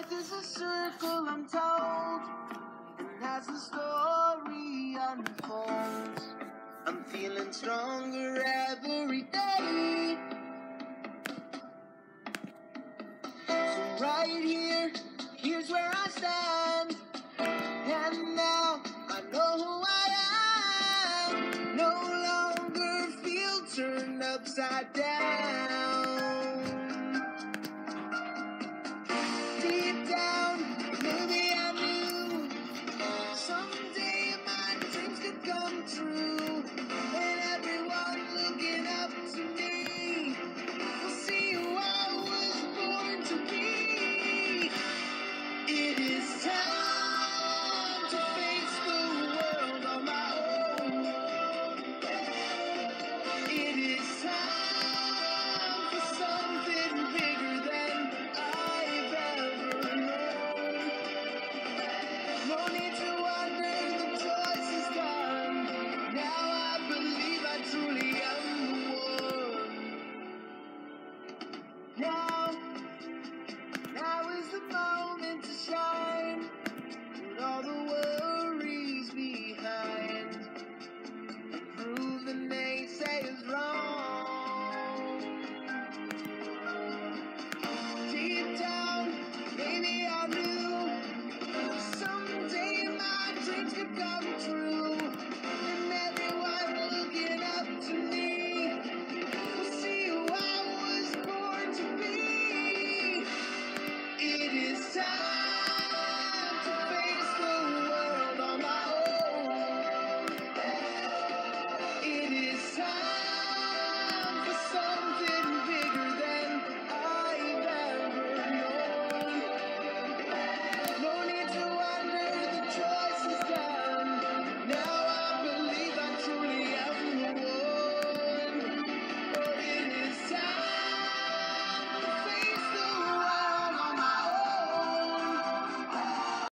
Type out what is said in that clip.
Life is a circle untold, and as the story unfolds, I'm feeling stronger every day. So right here, here's where I stand, and now I know who I am. No longer feel turned upside down. It is time to fade.